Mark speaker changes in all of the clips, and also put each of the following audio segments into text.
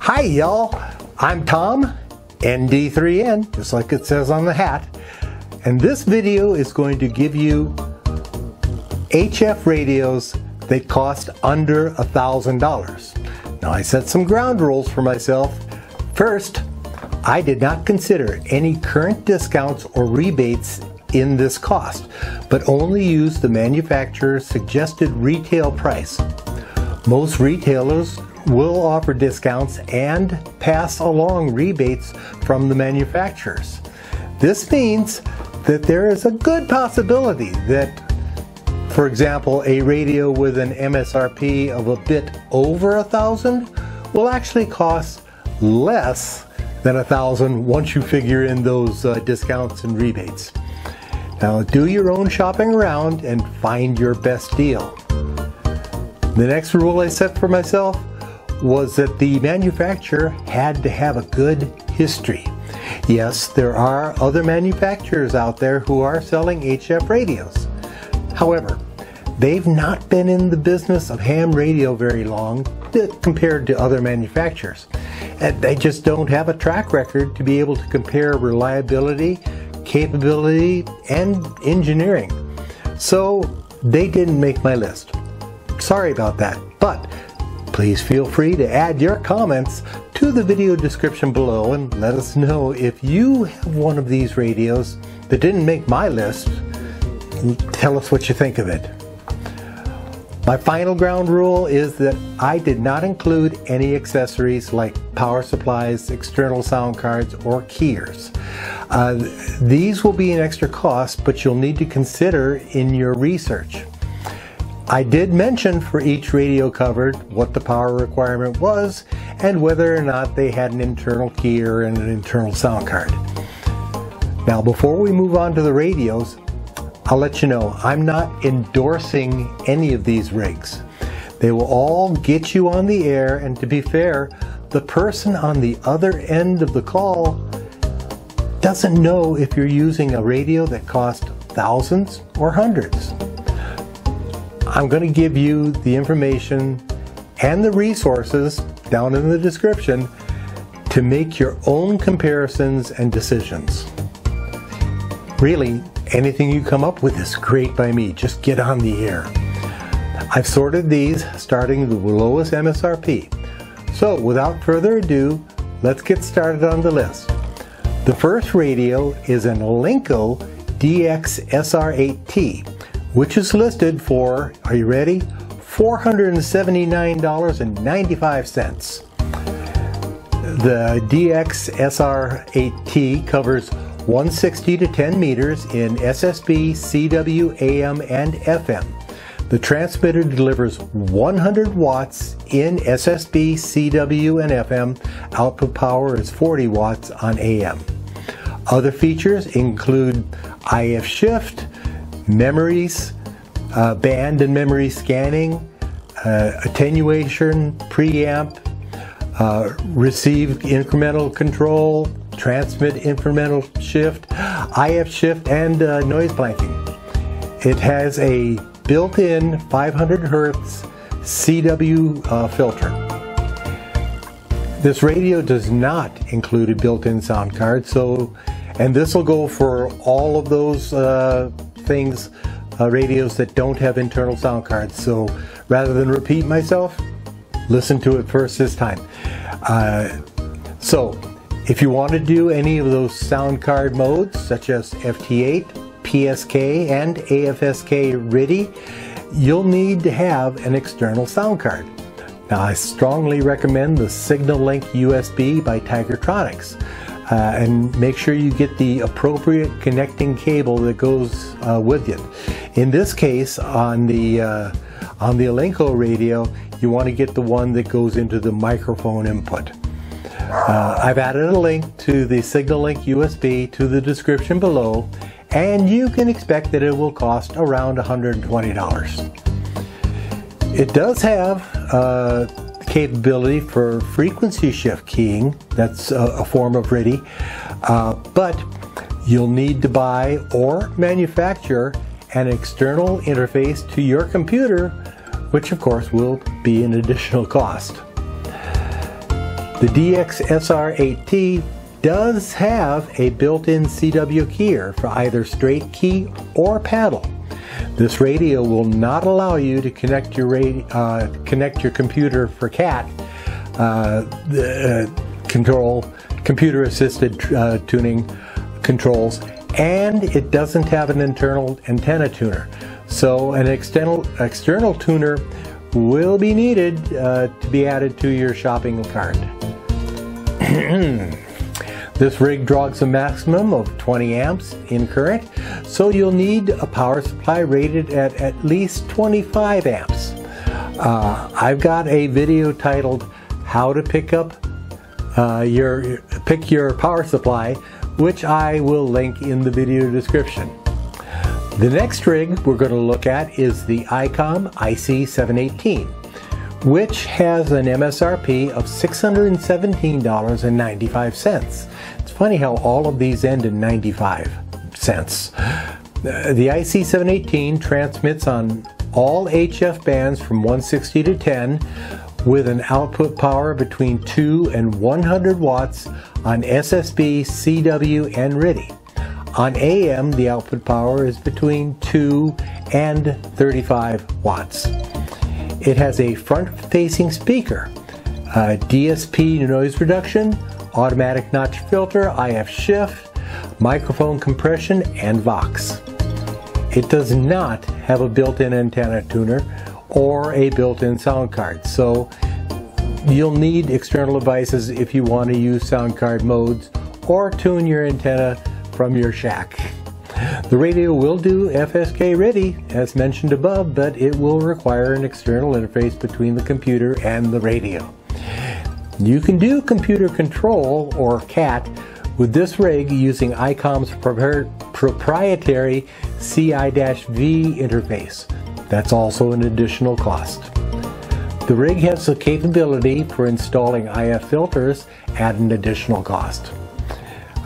Speaker 1: Hi y'all, I'm Tom, ND3N, just like it says on the hat. And this video is going to give you HF radios that cost under a thousand dollars. Now I set some ground rules for myself. First, I did not consider any current discounts or rebates in this cost, but only used the manufacturer's suggested retail price. Most retailers will offer discounts and pass along rebates from the manufacturers. This means that there is a good possibility that, for example, a radio with an MSRP of a bit over a thousand will actually cost less than a thousand once you figure in those uh, discounts and rebates. Now do your own shopping around and find your best deal. The next rule I set for myself was that the manufacturer had to have a good history. Yes, there are other manufacturers out there who are selling HF radios. However, they've not been in the business of ham radio very long compared to other manufacturers. And they just don't have a track record to be able to compare reliability capability, and engineering. So they didn't make my list. Sorry about that, but please feel free to add your comments to the video description below and let us know if you have one of these radios that didn't make my list. Tell us what you think of it. My final ground rule is that I did not include any accessories like power supplies, external sound cards, or keyers. Uh, these will be an extra cost, but you'll need to consider in your research. I did mention for each radio covered what the power requirement was and whether or not they had an internal key or an internal sound card. Now before we move on to the radios, I'll let you know I'm not endorsing any of these rigs. They will all get you on the air and to be fair, the person on the other end of the call doesn't know if you're using a radio that costs thousands or hundreds. I'm going to give you the information and the resources down in the description to make your own comparisons and decisions. Really, anything you come up with is great by me. Just get on the air. I've sorted these starting the lowest MSRP. So without further ado, let's get started on the list. The first radio is an Alinco DX SR8T, which is listed for, are you ready? $479.95. The DX SR8T covers 160 to 10 meters in SSB, CW, AM, and FM. The transmitter delivers 100 watts in SSB, CW, and FM. Output power is 40 watts on AM. Other features include IF shift, memories, uh, band and memory scanning, uh, attenuation, preamp, uh, receive incremental control, transmit incremental shift, IF shift, and uh, noise blanking. It has a built-in 500 hertz CW uh, filter. This radio does not include a built-in sound card, so and this will go for all of those uh, things, uh, radios that don't have internal sound cards. So rather than repeat myself, listen to it first this time. Uh, so if you want to do any of those sound card modes, such as FT8, PSK, and AFSK RTTY, you'll need to have an external sound card. Now I strongly recommend the SignaLink USB by Tigertronics uh, and make sure you get the appropriate connecting cable that goes uh, with it. In this case, on the uh, on the Alinco radio, you want to get the one that goes into the microphone input. Uh, I've added a link to the SignaLink USB to the description below, and you can expect that it will cost around $120. It does have uh, capability for frequency shift keying. That's a, a form of RTTY. Uh, but you'll need to buy or manufacture an external interface to your computer, which of course will be an additional cost. The DXSR8T does have a built-in CW keyer for either straight key or paddle. This radio will not allow you to connect your uh, connect your computer for CAT uh, uh, control, computer assisted uh, tuning controls, and it doesn't have an internal antenna tuner. So an external external tuner will be needed uh, to be added to your shopping cart. This rig draws a maximum of 20 amps in current, so you'll need a power supply rated at at least 25 amps. Uh, I've got a video titled "How to Pick Up uh, Your Pick Your Power Supply," which I will link in the video description. The next rig we're going to look at is the ICOM IC718 which has an MSRP of $617.95. It's funny how all of these end in 95 cents. Uh, the IC718 transmits on all HF bands from 160 to 10 with an output power between 2 and 100 watts on SSB, CW, and RTTY. On AM, the output power is between 2 and 35 watts. It has a front-facing speaker, DSP noise reduction, automatic notch filter, IF shift, microphone compression, and Vox. It does not have a built-in antenna tuner or a built-in sound card, so you'll need external devices if you want to use sound card modes or tune your antenna from your shack. The radio will do FSK RTTY, as mentioned above, but it will require an external interface between the computer and the radio. You can do computer control or CAT with this rig using ICOM's proprietary CI-V interface. That's also an additional cost. The rig has the capability for installing IF filters at an additional cost.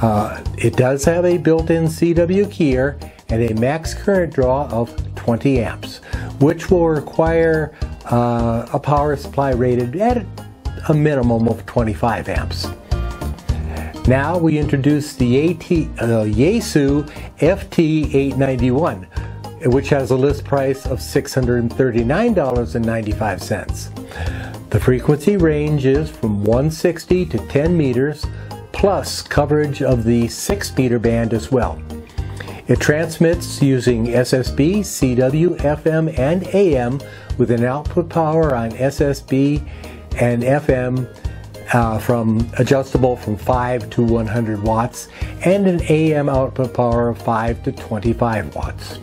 Speaker 1: Uh, it does have a built-in CW keyer and a max current draw of 20 amps, which will require uh, a power supply rated at a minimum of 25 amps. Now we introduce the AT, uh, Yaesu FT891, which has a list price of $639.95. The frequency range is from 160 to 10 meters plus coverage of the 6 meter band as well. It transmits using SSB, CW, FM, and AM with an output power on SSB and FM uh, from adjustable from 5 to 100 watts and an AM output power of 5 to 25 watts.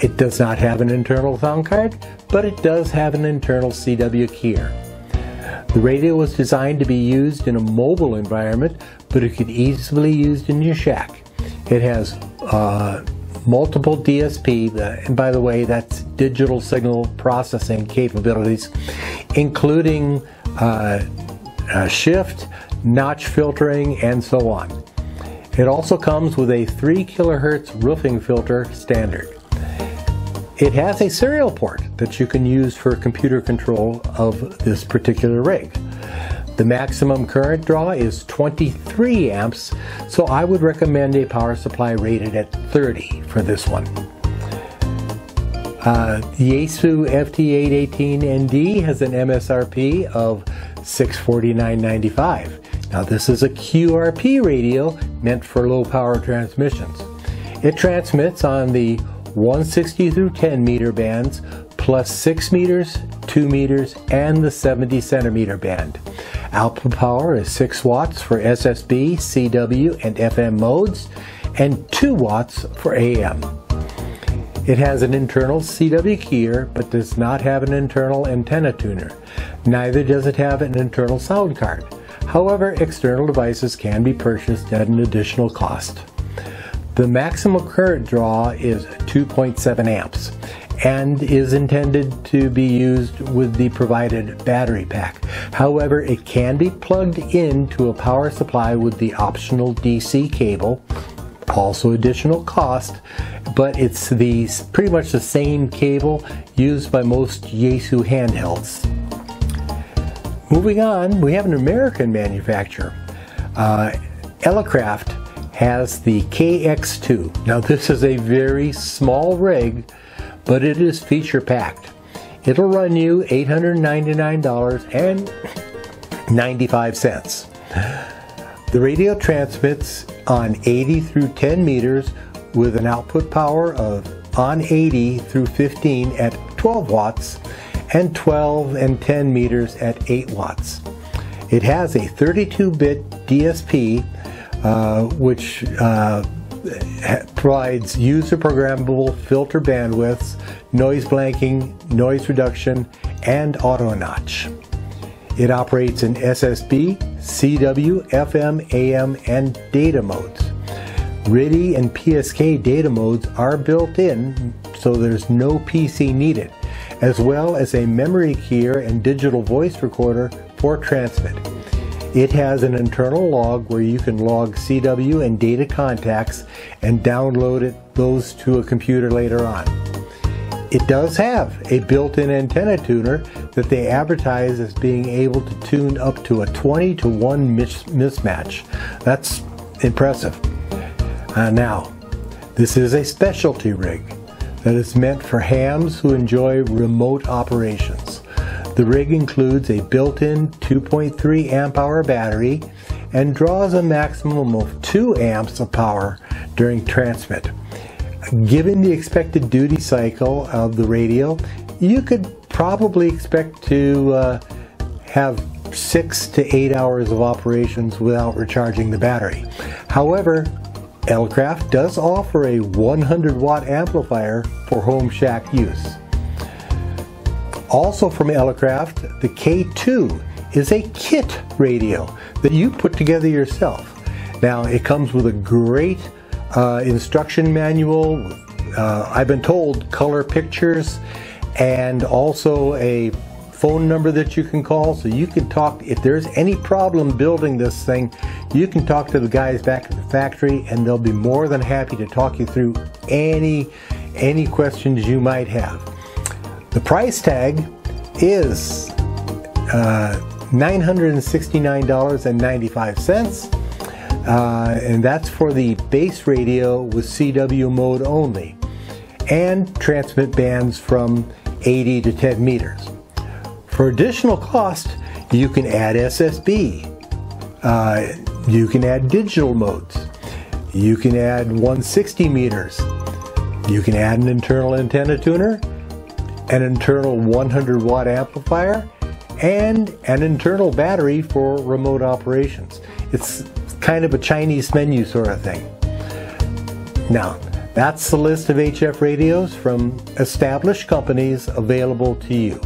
Speaker 1: It does not have an internal sound card, but it does have an internal CW keyer. The radio was designed to be used in a mobile environment, but it could easily be used in your shack. It has uh, multiple DSP, and by the way, that's digital signal processing capabilities, including uh, uh, shift, notch filtering, and so on. It also comes with a 3 kHz roofing filter standard. It has a serial port that you can use for computer control of this particular rig. The maximum current draw is 23 amps, so I would recommend a power supply rated at 30 for this one. Uh, the Yaesu FT818ND has an MSRP of $649.95. Now this is a QRP radio meant for low power transmissions. It transmits on the 160 through 10 meter bands, plus 6 meters, 2 meters, and the 70 centimeter band. Output power is 6 watts for SSB, CW, and FM modes, and 2 watts for AM. It has an internal CW keyer, but does not have an internal antenna tuner. Neither does it have an internal sound card. However, external devices can be purchased at an additional cost. The maximum current draw is 2.7 amps and is intended to be used with the provided battery pack. However, it can be plugged into a power supply with the optional DC cable, also additional cost, but it's the pretty much the same cable used by most Yaesu handhelds. Moving on, we have an American manufacturer. Uh, Elecraft has the KX2. Now this is a very small rig, but it is feature packed. It'll run you $899.95. The radio transmits on 80 through 10 meters with an output power of on 80 through 15 at 12 watts and 12 and 10 meters at 8 watts. It has a 32-bit DSP uh, which uh, provides user programmable filter bandwidths, noise blanking, noise reduction, and auto notch. It operates in SSB, CW, FM, AM, and data modes. RTTY and PSK data modes are built in, so there's no PC needed, as well as a memory keyer and digital voice recorder for transmit. It has an internal log where you can log CW and data contacts and download it, those to a computer later on. It does have a built-in antenna tuner that they advertise as being able to tune up to a 20 to 1 mis mismatch. That's impressive. Uh, now, this is a specialty rig that is meant for hams who enjoy remote operations. The rig includes a built-in 2.3 amp hour battery and draws a maximum of 2 amps of power during transmit. Given the expected duty cycle of the radio, you could probably expect to uh, have six to eight hours of operations without recharging the battery. However, Elecraft does offer a 100 watt amplifier for home shack use. Also from Elecraft, the K2 is a kit radio that you put together yourself. Now it comes with a great uh, instruction manual. Uh, I've been told color pictures and also a phone number that you can call so you can talk if there's any problem building this thing you can talk to the guys back at the factory and they'll be more than happy to talk you through any any questions you might have the price tag is uh, $969.95 uh, and that's for the base radio with CW mode only, and transmit bands from 80 to 10 meters. For additional cost, you can add SSB, uh, you can add digital modes, you can add 160 meters, you can add an internal antenna tuner, an internal 100 watt amplifier, and an internal battery for remote operations. It's kind of a Chinese menu sort of thing. Now, that's the list of HF radios from established companies available to you.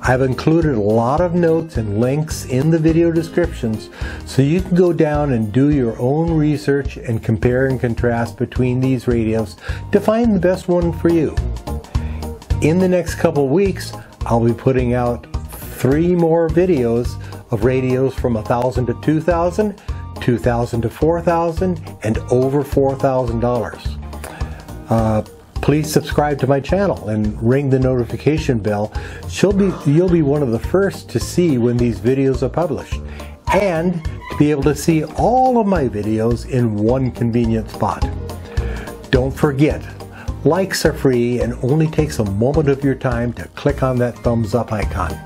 Speaker 1: I've included a lot of notes and links in the video descriptions so you can go down and do your own research and compare and contrast between these radios to find the best one for you. In the next couple weeks, I'll be putting out three more videos of radios from 1000 to 2000 2000 to 4000 and over $4,000. Uh, please subscribe to my channel and ring the notification bell. Be, you'll be one of the first to see when these videos are published and to be able to see all of my videos in one convenient spot. Don't forget, likes are free and only takes a moment of your time to click on that thumbs up icon.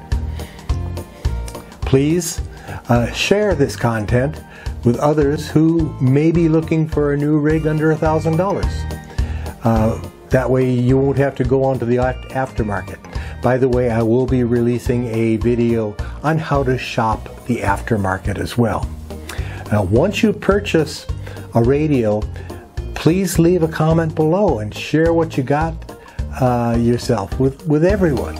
Speaker 1: Please uh, share this content with others who may be looking for a new rig under $1,000. Uh, that way you won't have to go onto the aftermarket. By the way, I will be releasing a video on how to shop the aftermarket as well. Now, once you purchase a radio, please leave a comment below and share what you got uh, yourself with, with everyone.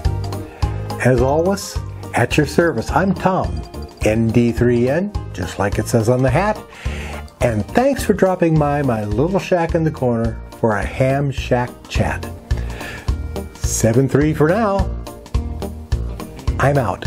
Speaker 1: As always, at your service, I'm Tom, ND3N, just like it says on the hat. And thanks for dropping by my little shack in the corner for a ham shack chat. 7-3 for now. I'm out.